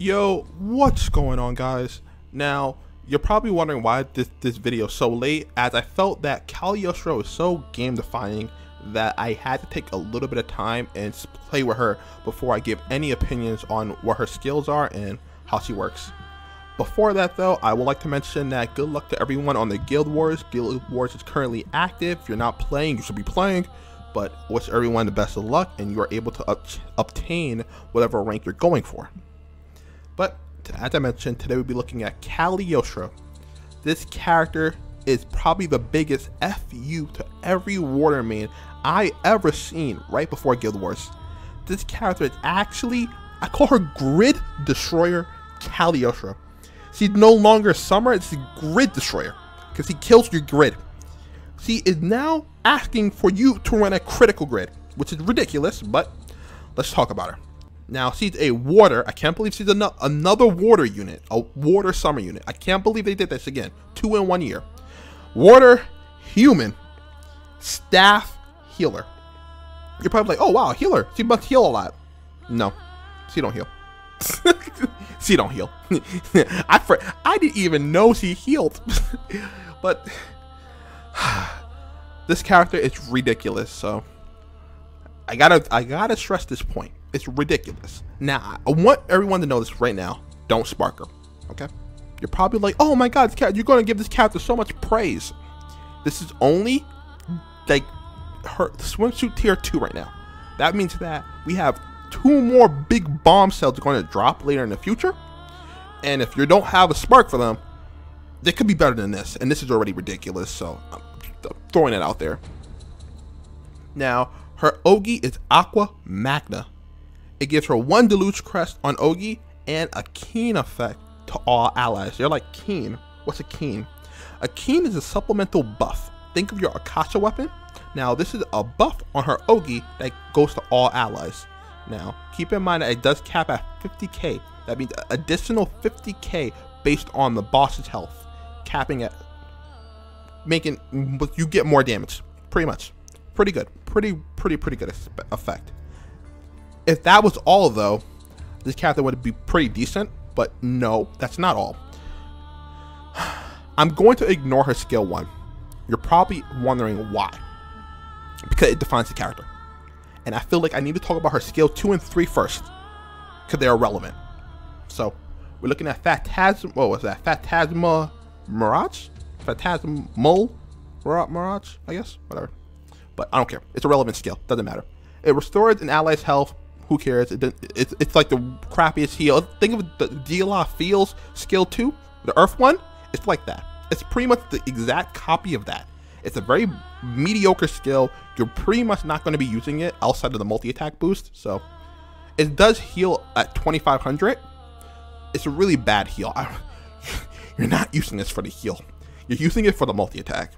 Yo, what's going on guys? Now, you're probably wondering why this, this video is so late, as I felt that Cagliostro is so game defining that I had to take a little bit of time and play with her before I give any opinions on what her skills are and how she works. Before that though, I would like to mention that good luck to everyone on the Guild Wars. Guild Wars is currently active. If you're not playing, you should be playing. But wish everyone the best of luck and you are able to obtain whatever rank you're going for. But as I mentioned, today we'll be looking at Cagliostro. This character is probably the biggest FU to every water main I ever seen right before Guild Wars. This character is actually, I call her Grid Destroyer Cagliostro. She's no longer Summer, it's Grid Destroyer, because he kills your grid. She is now asking for you to run a critical grid, which is ridiculous, but let's talk about her. Now, she's a water. I can't believe she's an another water unit, a water summer unit. I can't believe they did this again. Two in one year. Water, human, staff, healer. You're probably like, oh wow, healer. She must heal a lot. No, she don't heal. she don't heal. I for, I didn't even know she healed. but this character is ridiculous. So I gotta I gotta stress this point. It's ridiculous. Now, I want everyone to know this right now. Don't spark her, okay? You're probably like, oh my god, cat, you're going to give this character so much praise. This is only, like, her swimsuit tier 2 right now. That means that we have two more big bomb cells going to drop later in the future. And if you don't have a spark for them, they could be better than this. And this is already ridiculous, so I'm throwing it out there. Now, her Ogi is Aqua Magna. It gives her one Deluge Crest on Ogi and a Keen effect to all allies. You're like, Keen? What's a Keen? A Keen is a supplemental buff. Think of your Akasha weapon. Now, this is a buff on her Ogi that goes to all allies. Now, keep in mind that it does cap at 50k. That means additional 50k based on the boss's health. Capping at making you get more damage. Pretty much. Pretty good. Pretty, pretty, pretty good effect. If that was all, though, this character would be pretty decent, but no, that's not all. I'm going to ignore her skill 1. You're probably wondering why. Because it defines the character. And I feel like I need to talk about her skill 2 and 3 first. Because they're relevant. So, we're looking at Phantasm. What was that? Phantasma Mirage? Phantasmal Mirage, I guess? Whatever. But I don't care. It's a relevant skill. Doesn't matter. It restores an ally's health who cares? It, it's, it's like the crappiest heal. Think of the Dila Feels skill 2, the Earth one. It's like that. It's pretty much the exact copy of that. It's a very mediocre skill. You're pretty much not going to be using it outside of the multi-attack boost. So it does heal at 2500. It's a really bad heal. I, you're not using this for the heal. You're using it for the multi-attack.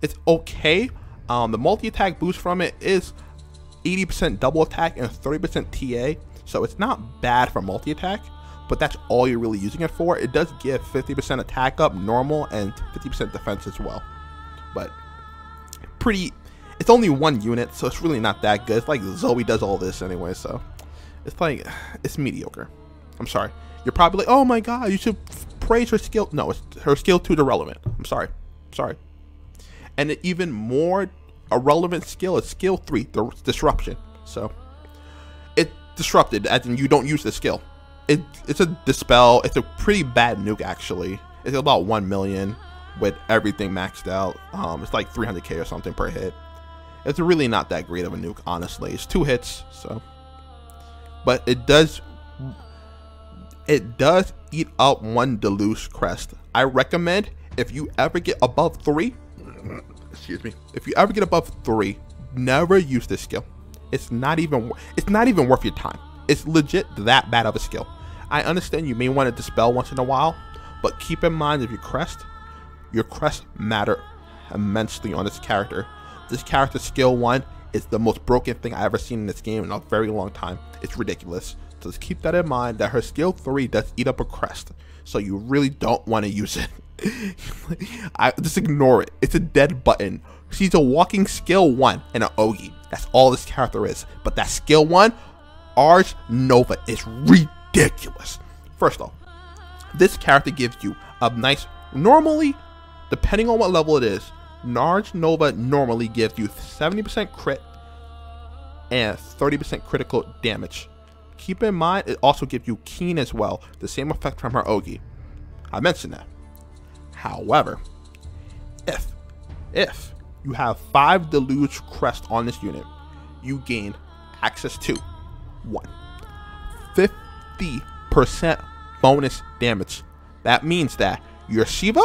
It's okay. Um, the multi-attack boost from it is 80% double attack and 30% TA, so it's not bad for multi-attack, but that's all you're really using it for. It does give 50% attack up normal and 50% defense as well. But pretty, it's only one unit, so it's really not that good. It's like Zooey does all this anyway, so it's like, it's mediocre. I'm sorry. You're probably like, oh my god, you should praise her skill. No, her skill 2 is irrelevant. I'm sorry. sorry. And even more a relevant skill is skill three, the disruption. So it disrupted, as in you don't use the skill. It, it's a dispel. It's a pretty bad nuke actually. It's about one million with everything maxed out. Um, it's like 300k or something per hit. It's really not that great of a nuke, honestly. It's two hits, so. But it does, it does eat up one Deluge Crest. I recommend if you ever get above three, excuse me, if you ever get above three, never use this skill. It's not even it's not even worth your time. It's legit that bad of a skill. I understand you may want to dispel once in a while, but keep in mind if your crest, your crest matter immensely on this character. This character skill one is the most broken thing I ever seen in this game in a very long time. It's ridiculous. So just keep that in mind that her skill 3 does eat up a crest. So you really don't want to use it. I just ignore it. It's a dead button. She's a walking skill one and an Ogi. That's all this character is. But that skill one, Ars Nova, is ridiculous. First off, this character gives you a nice, normally, depending on what level it is, Narge Nova normally gives you 70% crit and 30% critical damage. Keep in mind, it also gives you Keen as well, the same effect from her Ogi. I mentioned that. However, if, if you have 5 Deluge Crest on this unit, you gain access to 1. 50% bonus damage. That means that your Shiva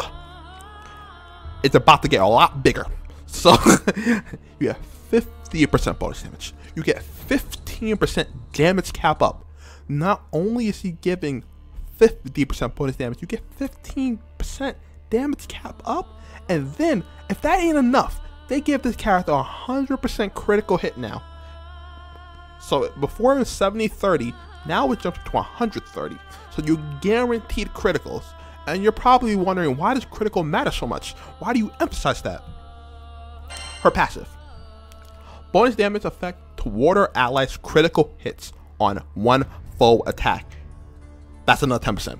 is about to get a lot bigger. So you have 50% bonus damage. You get 15% damage cap up. Not only is he giving 50% bonus damage, you get 15% damage cap up. And then, if that ain't enough, they give this character 100% critical hit now. So before it was 70 30, now it jumps to 130. So you guaranteed criticals. And you're probably wondering why does critical matter so much? Why do you emphasize that? Her passive. Bonus damage effect toward her allies critical hits on one foe attack. That's another 10%.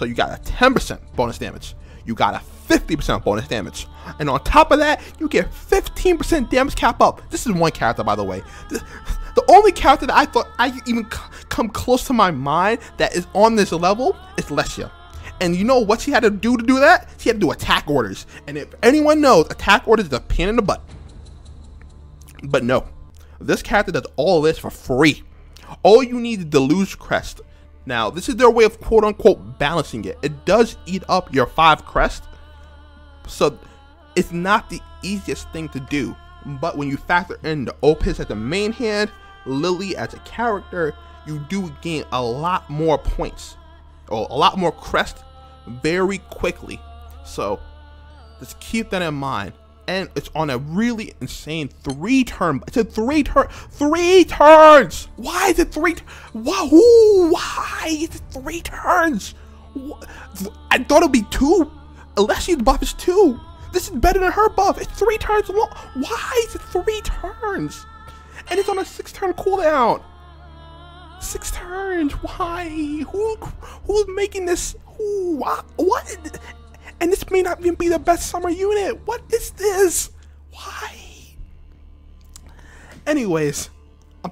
So you got a 10% bonus damage. You got a 50% bonus damage. And on top of that, you get 15% damage cap up. This is one character, by the way. The only character that I thought I even come close to my mind that is on this level is Lecia. And you know what she had to do to do that? She had to do attack orders. And if anyone knows, attack orders is a pain in the butt. But no, this character does all this for free. All you need is the Deluge Crest. Now, this is their way of quote unquote balancing it. It does eat up your 5 crest, so it's not the easiest thing to do. But when you factor in the Opus as the main hand, Lily as a character, you do gain a lot more points or a lot more crest very quickly. So just keep that in mind. And it's on a really insane three turn. It's a three turn, three turns. Why is it three? Why is it three turns? I thought it'd be two. Alessia's buff is two. This is better than her buff. It's three turns long. Why is it three turns? And it's on a six turn cooldown. Six turns. Why? Who? Who's making this? Who? What? And this may not even be the best summer unit. What is this? Why? Anyways,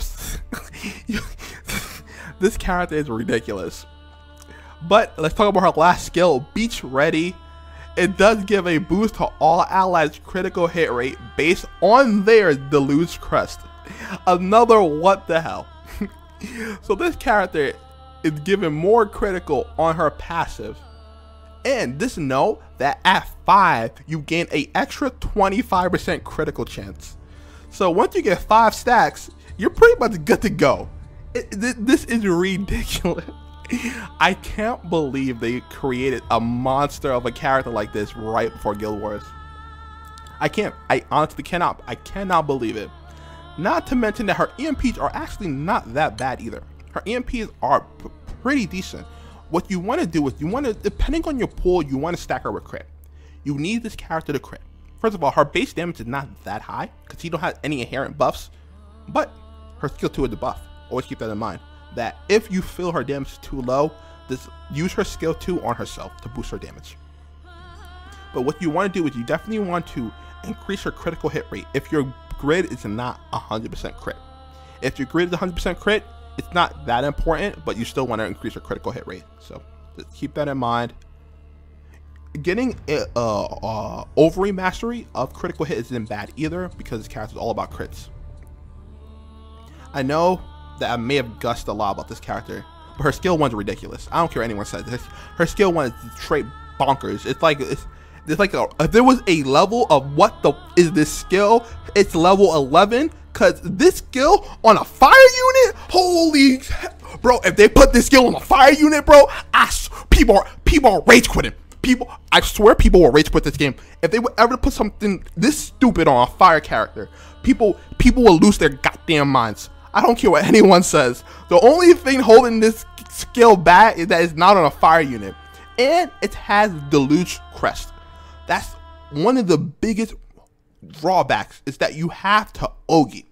this character is ridiculous. But let's talk about her last skill, Beach Ready. It does give a boost to all allies' critical hit rate based on their Deluge Crest. Another what the hell. so this character is given more critical on her passive. And just know that at 5, you gain a extra 25% critical chance. So once you get 5 stacks, you're pretty much good to go. It, this is ridiculous. I can't believe they created a monster of a character like this right before Guild Wars. I can't, I honestly cannot, I cannot believe it. Not to mention that her EMPs are actually not that bad either. Her EMPs are pretty decent. What you want to do is you want to, depending on your pool, you want to stack her with crit. You need this character to crit. First of all, her base damage is not that high because she don't have any inherent buffs, but her skill 2 is a buff. Always keep that in mind that if you feel her damage is too low, just use her skill 2 on herself to boost her damage. But what you want to do is you definitely want to increase her critical hit rate if your grid is not 100% crit. If your grid is 100% crit, it's not that important, but you still want to increase your critical hit rate. So keep that in mind. Getting a, uh, uh, ovary mastery of critical hit isn't bad either because this character is all about crits. I know that I may have gushed a lot about this character, but her skill one's ridiculous. I don't care anyone says. This. Her skill one is straight bonkers. It's like it's, it's like a, if there was a level of what the is this skill, it's level 11. Cause this skill on a fire unit, holy, bro! If they put this skill on a fire unit, bro, I people are people are rage quitting. People, I swear, people will rage quit this game if they would ever put something this stupid on a fire character. People, people will lose their goddamn minds. I don't care what anyone says. The only thing holding this skill back is that it's not on a fire unit. And it has Deluge Crest. That's one of the biggest drawbacks is that you have to Ogi.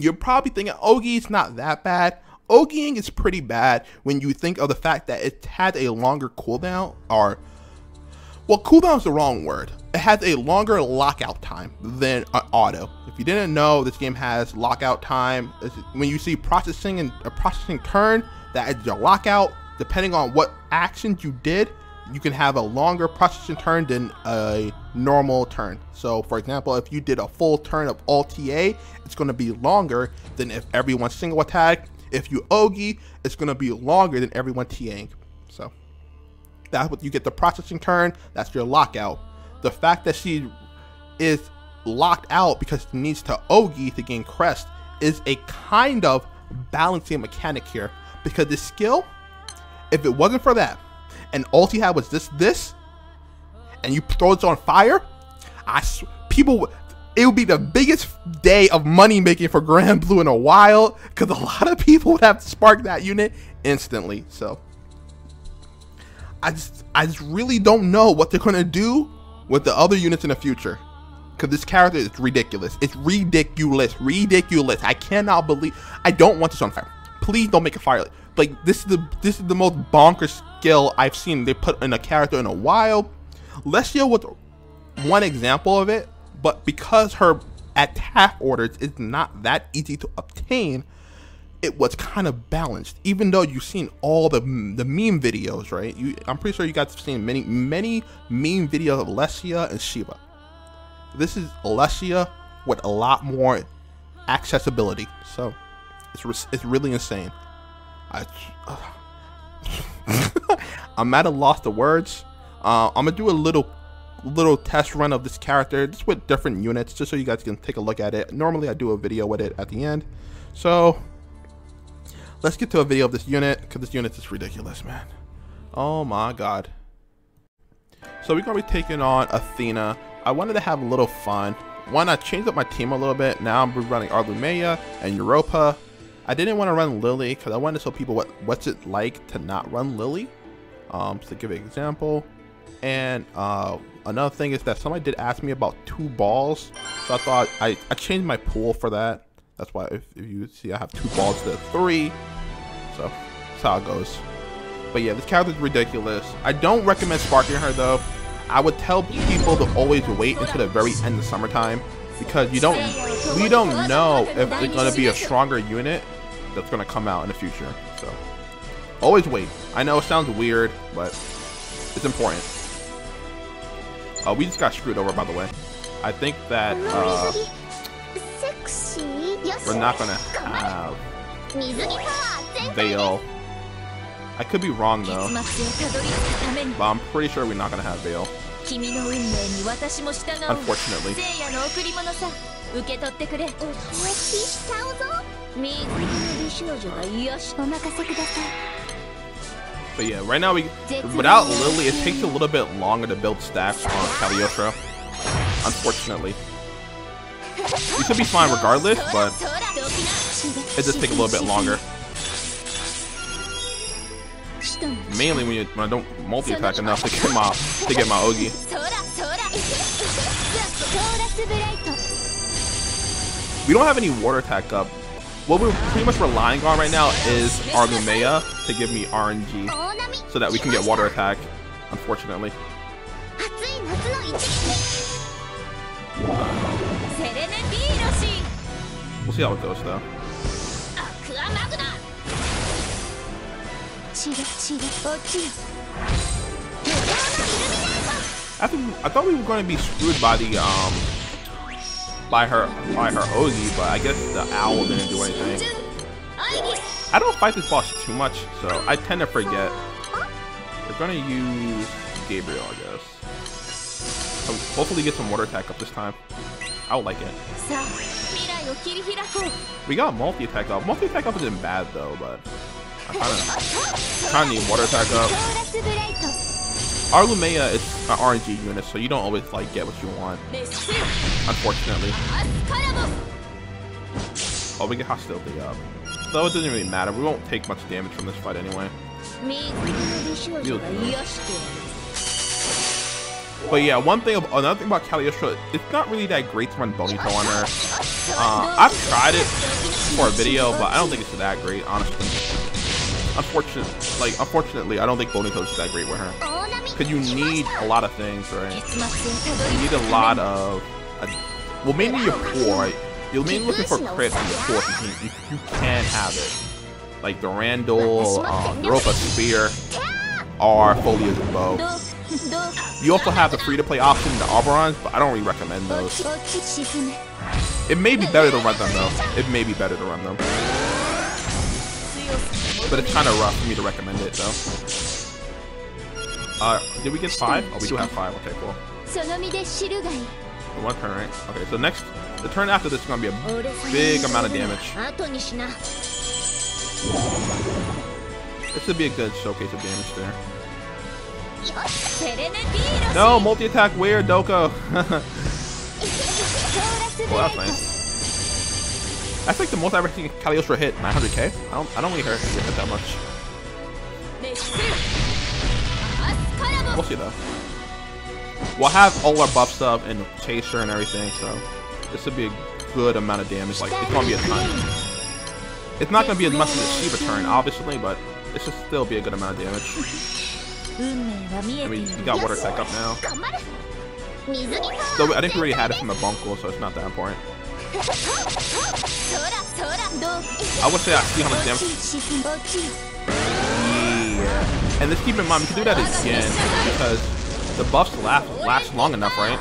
You're probably thinking Ogi's not that bad. Ogiing is pretty bad when you think of the fact that it had a longer cooldown, or, well, cooldown is the wrong word. It has a longer lockout time than uh, auto. If you didn't know, this game has lockout time. When you see processing and a processing turn, that is your lockout. Depending on what actions you did, you can have a longer processing turn than a normal turn. So for example, if you did a full turn of all TA, it's going to be longer than if everyone single attack if you Ogi, it's going to be longer than everyone TAing. So that's what you get the processing turn. That's your lockout. The fact that she is locked out because she needs to Ogi to gain crest is a kind of balancing mechanic here. Because the skill, if it wasn't for that, and all she had was this, this, and you throw it on fire, I people it would be the biggest day of money making for Granblue in a while because a lot of people would have to spark that unit instantly. So I just I just really don't know what they're gonna do with the other units in the future. Cause this character is ridiculous. It's ridiculous. Ridiculous. I cannot believe I don't want this on fire. Please don't make a fire. Like this is the this is the most bonkers skill I've seen they put in a character in a while. Lecia was one example of it, but because her attack orders is not that easy to obtain, it was kind of balanced. Even though you've seen all the the meme videos, right? You, I'm pretty sure you guys have seen many many meme videos of Lecia and Shiva. This is Lecia with a lot more accessibility, so it's it's really insane. I, uh, I'm at a loss of words. Uh, I'm gonna do a little little test run of this character just with different units just so you guys can take a look at it. Normally I do a video with it at the end. So let's get to a video of this unit because this unit is ridiculous, man. Oh my god. So we're to be taking on Athena. I wanted to have a little fun. One, I changed up my team a little bit. Now I'm running Arulumaya and Europa. I didn't want to run Lily because I wanted to show people what what's it like to not run Lily. Um, to give an example, and uh, another thing is that somebody did ask me about two balls. So I thought I, I changed my pool for that. That's why if, if you see I have two balls to three. So that's how it goes. But yeah, this character is ridiculous. I don't recommend sparking her though. I would tell people to always wait until the very end of summertime because you don't we don't know if it's gonna be a stronger unit that's gonna come out in the future. So always wait. I know it sounds weird, but it's important. Uh, we just got screwed over, by the way. I think that uh, we're not gonna have Veil. I could be wrong though, but I'm pretty sure we're not gonna have Veil. Unfortunately. But yeah, right now we without Lily, it takes a little bit longer to build stacks on Cagliostro. Unfortunately. You could be fine regardless, but it does take a little bit longer. Mainly when, you, when I don't multi-attack enough to get my to get my Ogi. We don't have any water attack up, what we're pretty much relying on right now is Arulumaya to give me RNG so that we can get water attack, unfortunately. We'll see how it goes though. I, think, I thought we were going to be screwed by the um by her by her Ogi, but I guess the owl didn't do anything. I don't fight this boss too much, so I tend to forget. We're gonna use Gabriel, I guess. So hopefully get some water attack up this time. I would like it. We got multi attack up. Multi attack up isn't bad though, but I kind of need water attack up. Arulumaya is an RNG unit, so you don't always like get what you want. Unfortunately. Oh, we get hostility up. Though it doesn't really matter. We won't take much damage from this fight anyway. But yeah, one thing, another thing about Cagliostro, it's not really that great to run Bonito on her. Uh, I've tried it. for a video, but I don't think it's that great, honestly. Unfortunately, like, unfortunately, I don't think is that great with her. Because you need a lot of things, right? You need a lot of... Uh, well, mainly you're poor, right? You're mainly looking for crit on the poor you can, you, you can have it. Like the Randall, um, Europa Spear, or Foliage Bow. You also have the free-to-play option, the Oberons, but I don't really recommend those. It may be better to run them, though. It may be better to run them. But it's kind of rough for me to recommend it, though. Uh, did we get five? Oh, we do have five. Okay, cool. One turn, right? Okay, so next, the turn after this is going to be a big amount of damage. This would be a good showcase of damage there. No, multi-attack where, Doko? well, that's nice. That's like the most I've ever seen Cagliostro hit, 900k. I don't, I don't really hear it hit that much. We'll see though. We'll have all our buff stuff and chaser and everything, so this would be a good amount of damage. Like it's gonna be a ton. It's not gonna be as much as a Shiva turn, obviously, but it should still be a good amount of damage. I mean, you got water attack up now. So I think we already had it from the Bunko, so it's not that important. I would say I see how much damage. And let's keep in mind, we can do that again because the buffs last, last long enough, right?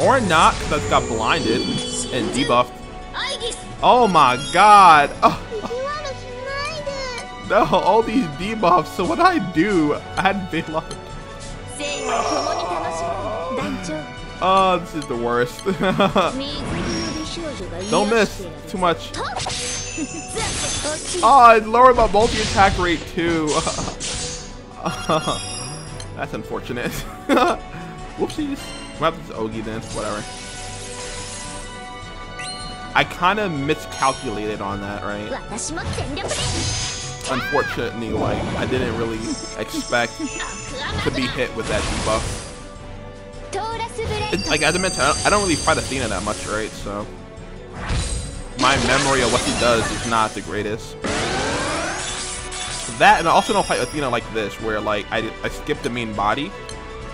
Or not, because I got blinded and debuffed. Oh my god! Oh. No, all these debuffs. So what I do, I had been locked. Oh, this is the worst. Don't miss. Too much. Oh, it lowered my multi-attack rate too. That's unfortunate. Whoopsies. We'll have Ogi then. Whatever. I kind of miscalculated on that, right? unfortunately, like, I didn't really expect to be hit with that debuff. Like, as I mentioned, I don't really fight Athena that much, right? So, my memory of what he does is not the greatest. That, and I also don't fight Athena like this, where, like, I, I skip the main body.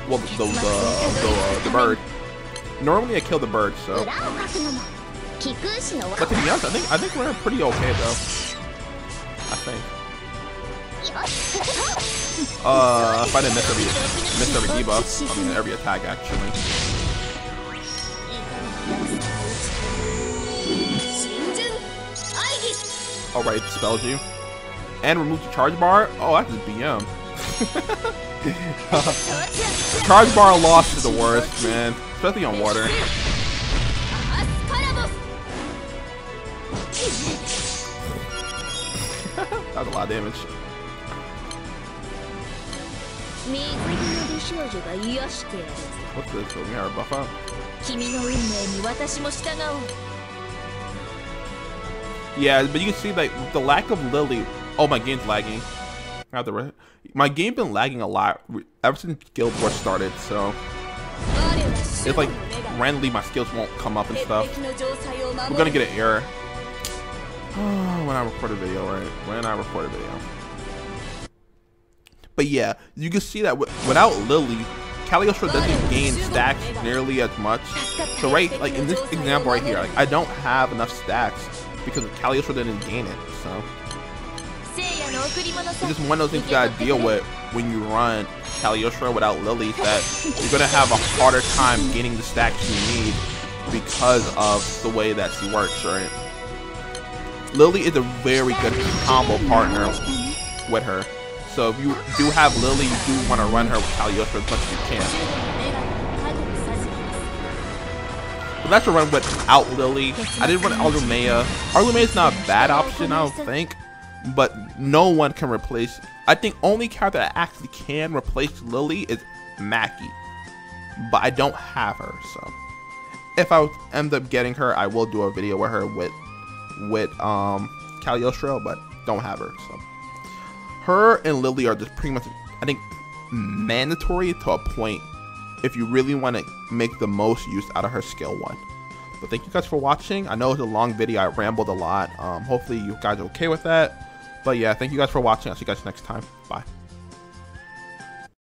Well, the, the, the, the, uh, the bird. Normally, I kill the bird, so. But to be honest, I think I think we're pretty okay though. I think. Uh, if I didn't miss every, miss every debuff, I mean every attack actually. Alright, spells you. And removes the charge bar? Oh, that's just BM. charge bar loss is the worst, man. Especially on water. That's a lot of damage. What's this? So we got our buff up? Yeah, but you can see like the lack of Lily. Oh, my game's lagging. I have my game been lagging a lot ever since Guild Wars started. So it's like randomly my skills won't come up and stuff. We're gonna get an error. when I record a video, right? When I record a video. But yeah, you can see that without Lily, Cagliostro doesn't gain stacks nearly as much. So right, like in this example right here, like I don't have enough stacks because Cagliostro didn't gain it. So it's just one of those things you gotta deal with when you run Cagliostro without Lily. That you're gonna have a harder time gaining the stacks you need because of the way that she works, right? Lily is a very good combo partner with her. So if you do have Lily, you do want to run her with Cagliostro as much as you can. But that's a run without Lily. I did run Arulumaya. Arulumaya is not a bad option, I don't think. But no one can replace... I think only character that actually can replace Lily is Maki. But I don't have her, so... If I end up getting her, I will do a video with her with with um Cagliostro, but don't have her, so her and Lily are just pretty much, I think, mandatory to a point if you really want to make the most use out of her skill one. But thank you guys for watching. I know it's a long video. I rambled a lot. Um, hopefully you guys are okay with that. But yeah, thank you guys for watching. I'll see you guys next time. Bye.